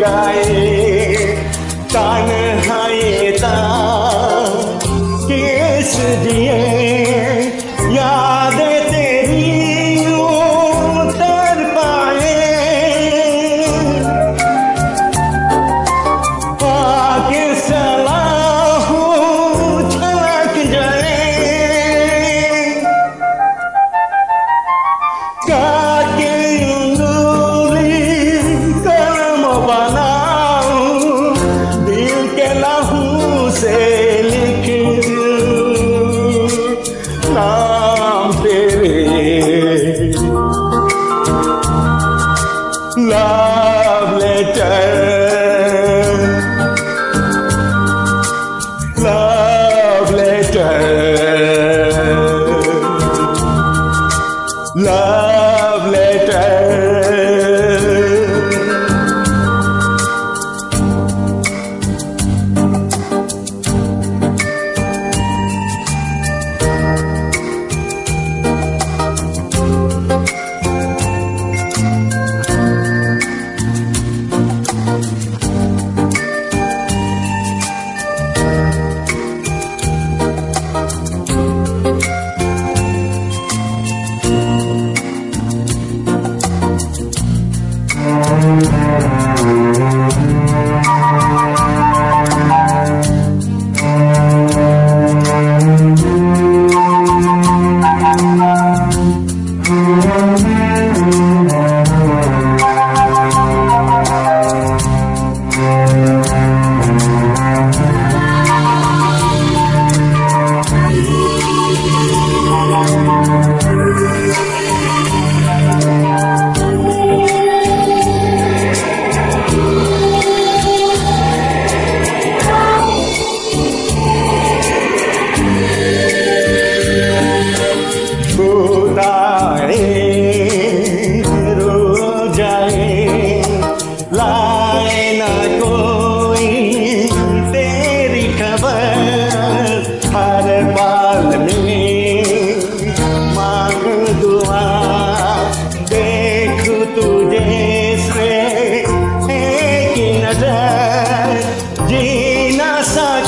गाए तान हाएता केस दिए याद तेरी उतर पाए। पाके सलाह जाए। का massage.